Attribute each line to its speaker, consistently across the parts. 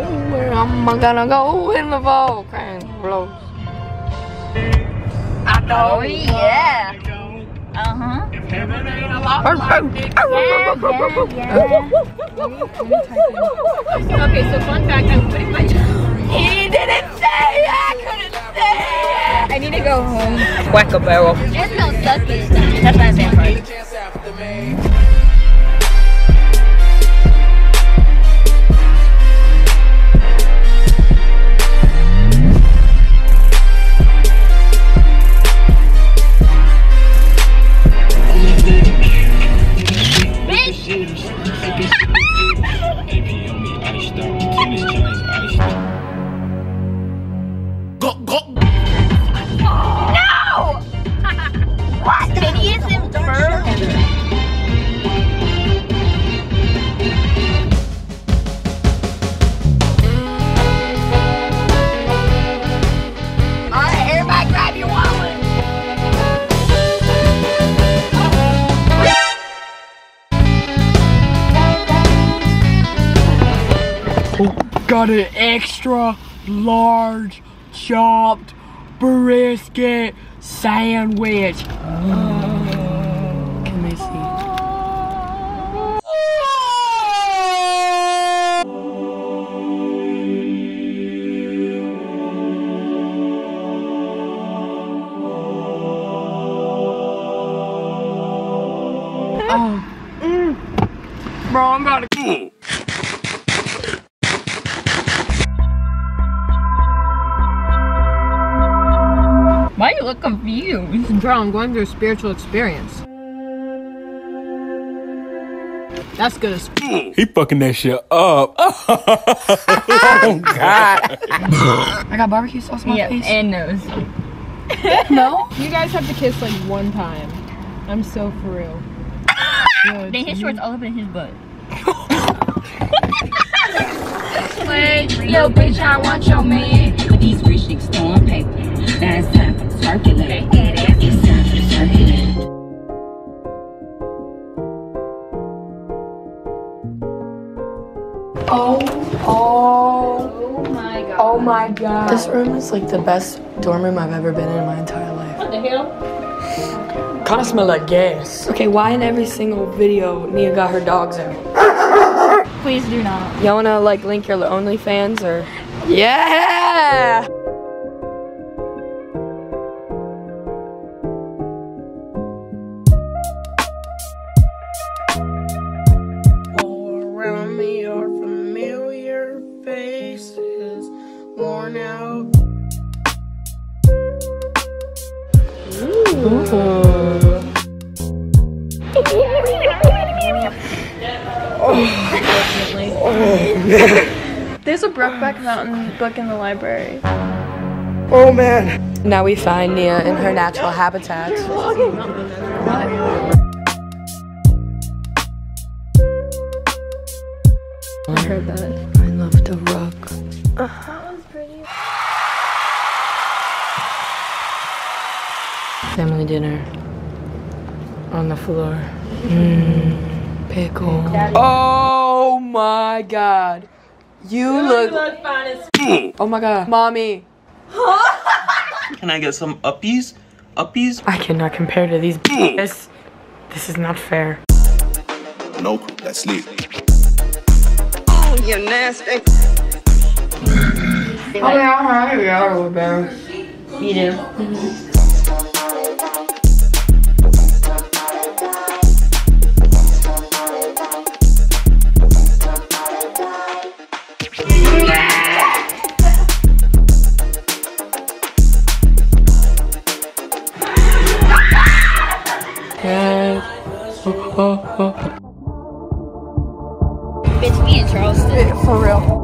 Speaker 1: where am gonna go in the volcano blows? I know.
Speaker 2: Oh yeah. Uh huh.
Speaker 1: Yeah,
Speaker 3: Okay, so fun fact, I'm putting my
Speaker 1: He didn't say I couldn't say it.
Speaker 3: I need to go home.
Speaker 1: Whack a barrel.
Speaker 2: It smells sucky. That's not that part.
Speaker 1: Got an extra large chopped brisket sandwich. Can they see? Oh. Bro, I'm about to.
Speaker 2: Why you look confused?
Speaker 3: Bro, I'm going through a spiritual experience. That's good as
Speaker 4: He fucking that shit up. oh God.
Speaker 1: I got barbecue sauce on my
Speaker 2: Yeah,
Speaker 1: face.
Speaker 2: and nose.
Speaker 1: no?
Speaker 3: You guys have to kiss like one time. I'm so for real. No,
Speaker 2: Then his shorts all up in his butt. Yo, bitch, I want your man.
Speaker 5: But these rich niggas throwing paper. Now circulate. It's time for the circulate.
Speaker 1: Oh, oh,
Speaker 2: Oh my god.
Speaker 1: oh my god. This room is like the best dorm room I've ever been in in my entire life.
Speaker 2: What the hell?
Speaker 1: Kind of smell like gas. Okay, why in every single video Nia got her dogs out?
Speaker 2: Please do not.
Speaker 1: Y'all wanna like link your OnlyFans or? Yeah!
Speaker 6: There's a Brokeback Mountain book in the library.
Speaker 1: Oh man. Now we find Nia in her natural habitat.
Speaker 3: I heard that.
Speaker 1: I love the rock. Uh-huh. Family dinner on the floor. Mmm, pickle. Oh my god. You look. Oh my god. Mommy.
Speaker 7: Can I get some uppies? Uppies?
Speaker 1: I cannot compare to these. This, this is not fair.
Speaker 8: Nope, that's sleep.
Speaker 1: Oh, you nasty. yeah, I'm yeah, with them.
Speaker 2: You do.
Speaker 1: Yeah.
Speaker 2: Bitch, me in Charleston.
Speaker 1: For real.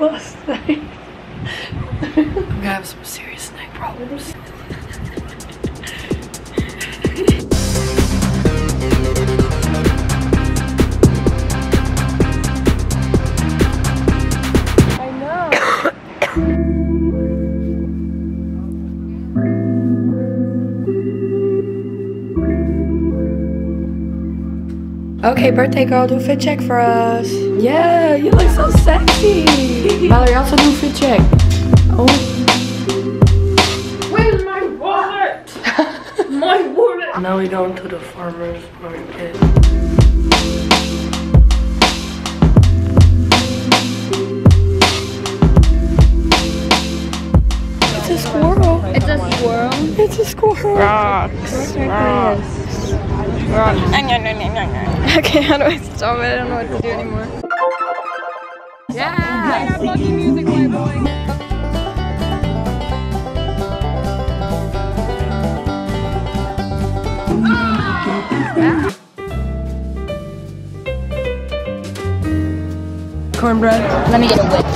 Speaker 1: Last night. I'm gonna have some serious neck problems. Okay, birthday girl, do fit check for us. Yeah, you look so sexy. Valerie, also do fit check. Oh.
Speaker 3: Where's my wallet? my wallet.
Speaker 1: Now we're going to the farmer's market. It's a squirrel.
Speaker 2: It's a squirrel.
Speaker 1: It's a squirrel.
Speaker 6: Rocks.
Speaker 2: Okay, how do I stop it? I don't know what to do anymore.
Speaker 6: Yeah. Lucky music, white boy.
Speaker 1: Cornbread.
Speaker 2: Let me get a whip.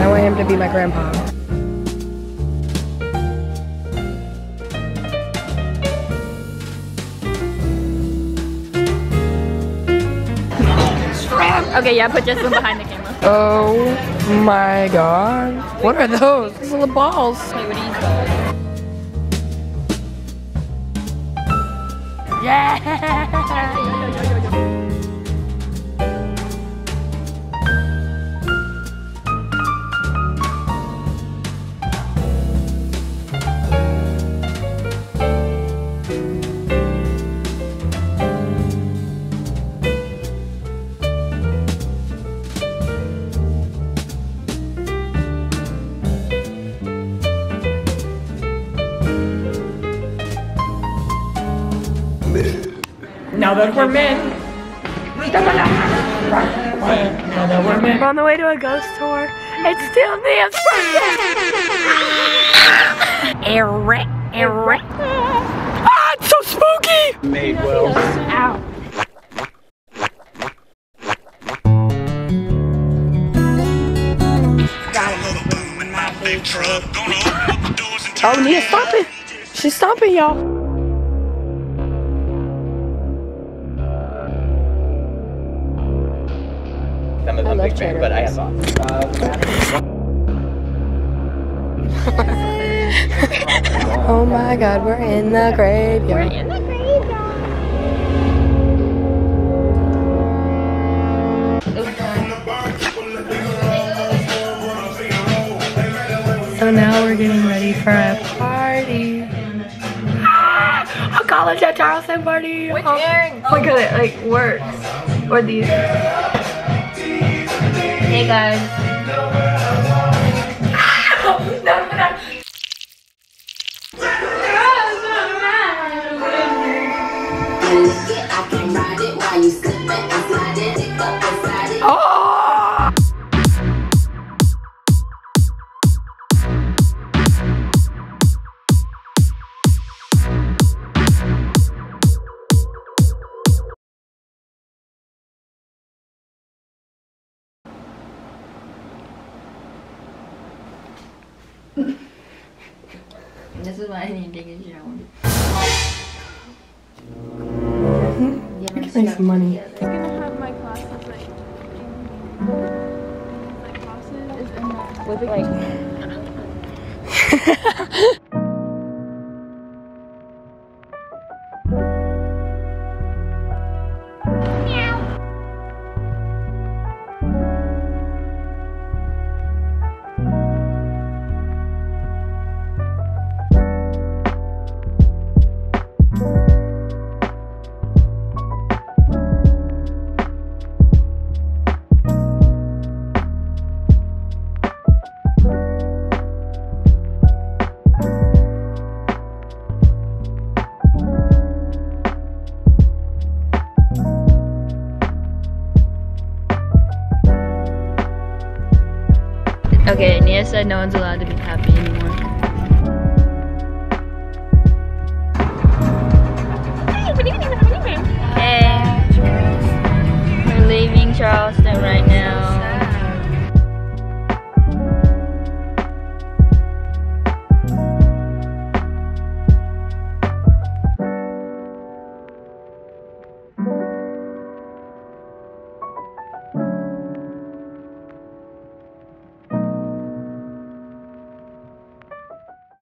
Speaker 1: I want him to be my grandpa.
Speaker 2: Okay, yeah, put Justin behind the camera.
Speaker 1: Oh my god. What are those? Those little balls.
Speaker 2: Wait, what do you call
Speaker 1: Now that we're men. Now that we're men.
Speaker 2: We're on the way to a ghost tour. It's still Nia's birthday. Eric, Eric.
Speaker 1: Ah, it's so spooky!
Speaker 9: Made well.
Speaker 2: Ow.
Speaker 1: Oh, Nia, stop it! She's stomping y'all.
Speaker 9: Big fan, but I have thoughts.
Speaker 1: Oh my god, we're in the graveyard.
Speaker 2: We're in the graveyard.
Speaker 1: So now we're getting ready for a party. Ah, a college at Charleston party.
Speaker 2: Which
Speaker 1: oh,
Speaker 2: earring?
Speaker 1: Look at it, like works. Or these.
Speaker 2: Hey guys. This is why I need to take a shower.
Speaker 1: Make some money.
Speaker 6: I'm gonna have my classes like, like classes is in that.
Speaker 2: With like. Okay, Nia said uh, no one's allowed to be happy anymore. Hey, we're leaving Charleston right